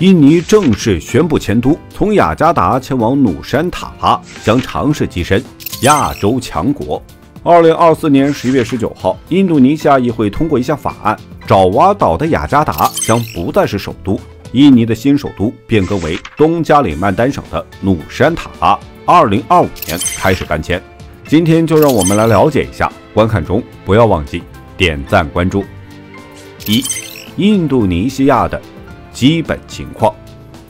印尼正式宣布迁都，从雅加达前往努山塔拉，将尝试跻身亚洲强国。二零二四年十一月十九号，印度尼西亚议会通过一项法案，爪哇岛的雅加达将不再是首都，印尼的新首都变更为东加里曼丹省的努山塔拉。二零二五年开始搬迁。今天就让我们来了解一下，观看中不要忘记点赞关注。一，印度尼西亚的基本情况。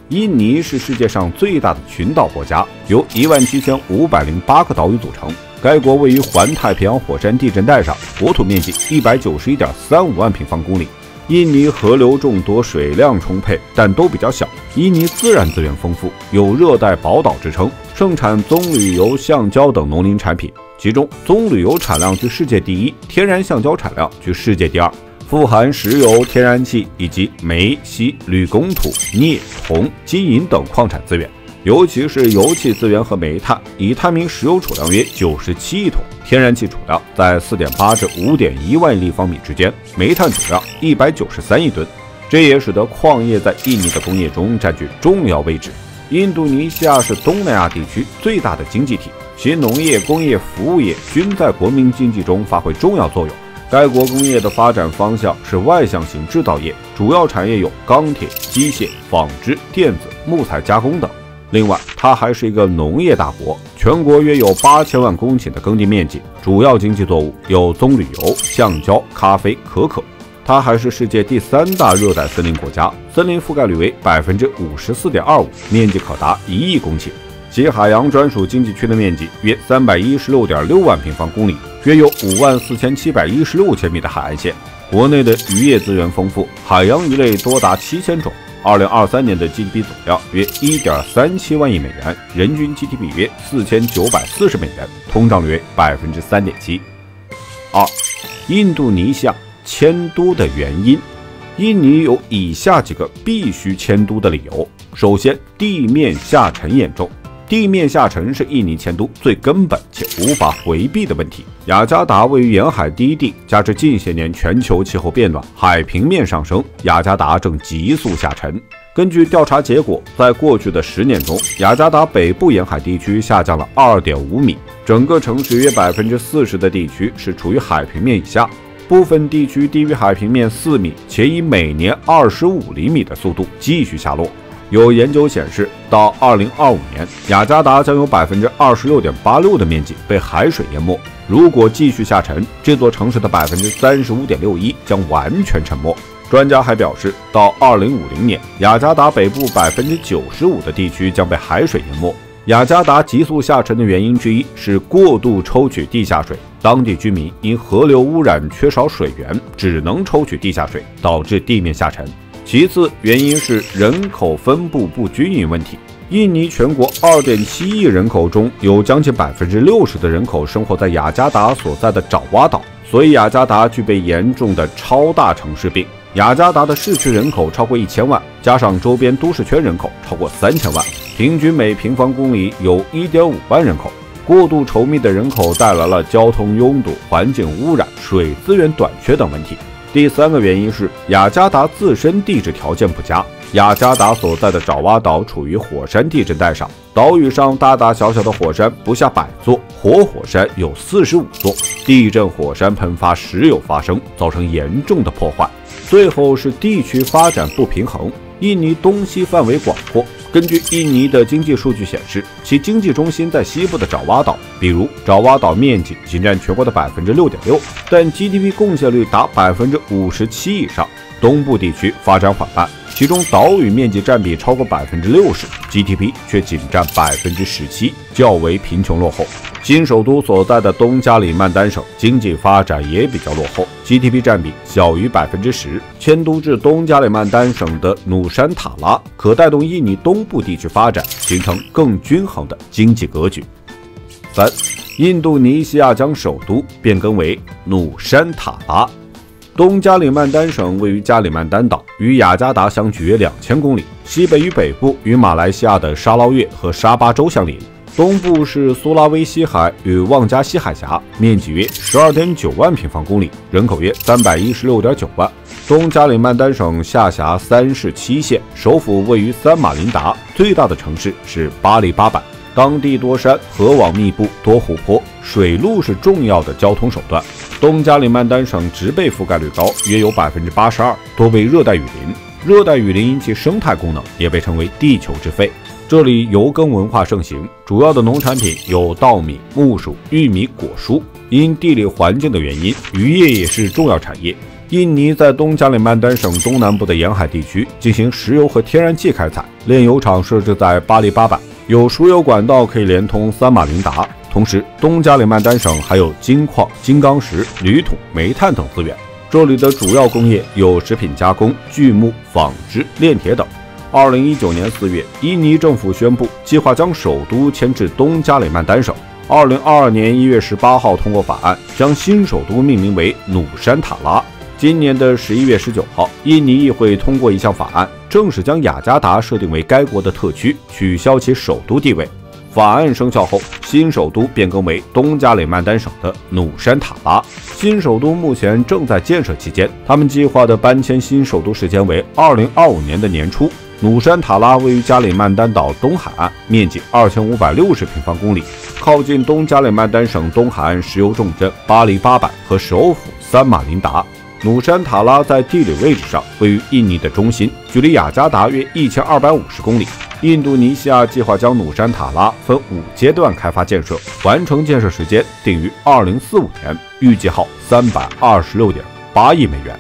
印尼是世界上最大的群岛国家，由一万七千五百零八个岛屿组成。该国位于环太平洋火山地震带上，国土面积一百九十一点三五万平方公里。印尼河流众多，水量充沛，但都比较小。印尼自然资源丰富，有热带宝岛之称，盛产棕榈油、橡胶等农林产品。其中，棕榈油产量居世界第一，天然橡胶产量居世界第二，富含石油、天然气以及煤、锡、铝硼土、镍、铜、金银等矿产资源。尤其是油气资源和煤炭，已探明石油储量约九十七亿桶，天然气储量在四点八至五点一万立方米之间，煤炭储量一百九十三亿吨。这也使得矿业在印尼的工业中占据重要位置。印度尼西亚是东南亚地区最大的经济体，其农业、工业、服务业均在国民经济中发挥重要作用。该国工业的发展方向是外向型制造业，主要产业有钢铁、机械、纺织、电子、木材加工等。另外，它还是一个农业大国，全国约有八千万公顷的耕地面积，主要经济作物有棕榈油、橡胶、咖啡、可可。它还是世界第三大热带森林国家，森林覆盖率为百分之五十四点二五，面积可达一亿公顷。其海洋专属经济区的面积约三百一十六点六万平方公里，约有五万四千七百一十六千米的海岸线。国内的渔业资源丰富，海洋鱼类多达七千种。二零二三年的 GDP 总量约一点三七万亿美元，人均 GDP 约四千九百四十美元，通胀率为百分之三点七。二，印度尼西亚迁都的原因，印尼有以下几个必须迁都的理由：首先，地面下沉严重。地面下沉是印尼迁都最根本且无法回避的问题。雅加达位于沿海低地，加之近些年全球气候变暖，海平面上升，雅加达正急速下沉。根据调查结果，在过去的十年中，雅加达北部沿海地区下降了二点五米，整个城市约百分之四十的地区是处于海平面以下，部分地区低于海平面四米，且以每年二十五厘米的速度继续下落。有研究显示，到二零二五年，雅加达将有百分之二十六点八六的面积被海水淹没。如果继续下沉，这座城市的百分之三十五点六一将完全沉没。专家还表示，到二零五零年，雅加达北部百分之九十五的地区将被海水淹没。雅加达急速下沉的原因之一是过度抽取地下水，当地居民因河流污染缺少水源，只能抽取地下水，导致地面下沉。其次，原因是人口分布不均匀问题。印尼全国二点七亿人口中有将近百分之六十的人口生活在雅加达所在的爪哇岛，所以雅加达具备严重的超大城市病。雅加达的市区人口超过一千万，加上周边都市圈人口超过三千万，平均每平方公里有一点五万人口。过度稠密的人口带来了交通拥堵、环境污染、水资源短缺等问题。第三个原因是雅加达自身地质条件不佳。雅加达所在的爪哇岛处于火山地震带上，岛屿上大大小小的火山不下百座，活火山有四十五座。地震火山喷发时有发生，造成严重的破坏。最后是地区发展不平衡。印尼东西范围广阔。根据印尼的经济数据显示，其经济中心在西部的爪哇岛，比如爪哇岛面积仅占全国的百分之六点六，但 GDP 贡献率达百分之五十七以上。东部地区发展缓慢，其中岛屿面积占比超过百分之六十，GDP 却仅占百分之十七，较为贫穷落后。新首都所在的东加里曼丹省经济发展也比较落后，GDP 占比小于百分之十。迁都至东加里曼丹省的努山塔拉可带动印尼东部地区发展，形成更均衡的经济格局。三，印度尼西亚将首都变更为努山塔拉。东加里曼丹省位于加里曼丹岛，与雅加达相距约两千公里，西北与北部与马来西亚的沙捞越和沙巴州相邻。东部是苏拉威西海与旺加西海峡，面积约十二点九万平方公里，人口约三百一十六点九万。东加里曼丹省下辖三市七县，首府位于三马林达，最大的城市是巴里巴板。当地多山，河网密布，多湖泊，水路是重要的交通手段。东加里曼丹省植被覆盖率高，约有百分之八十二，多为热带雨林。热带雨林因其生态功能，也被称为“地球之肺”。这里油耕文化盛行，主要的农产品有稻米、木薯、玉米、果蔬。因地理环境的原因，渔业也是重要产业。印尼在东加里曼丹省东南部的沿海地区进行石油和天然气开采，炼油厂设置在巴黎巴板，有输油管道可以连通三马林达。同时，东加里曼丹省还有金矿、金刚石、铝土、煤炭等资源。这里的主要工业有食品加工、锯木、纺织、炼铁等。二零一九年四月，印尼政府宣布计划将首都迁至东加里曼丹省。二零二二年一月十八号通过法案，将新首都命名为努山塔拉。今年的十一月十九号，印尼议会通过一项法案，正式将雅加达设定为该国的特区，取消其首都地位。法案生效后，新首都变更为东加里曼丹省的努山塔拉。新首都目前正在建设期间，他们计划的搬迁新首都时间为二零二五年的年初。努山塔拉位于加里曼丹岛东海岸，面积二千五百六十平方公里，靠近东加里曼丹省东海岸石油重镇巴黎巴板和首府三马林达。努山塔拉在地理位置上位于印尼的中心，距离雅加达约一千二百五十公里。印度尼西亚计划将努山塔拉分五阶段开发建设，完成建设时间定于二零四五年，预计耗三百二十六点八亿美元。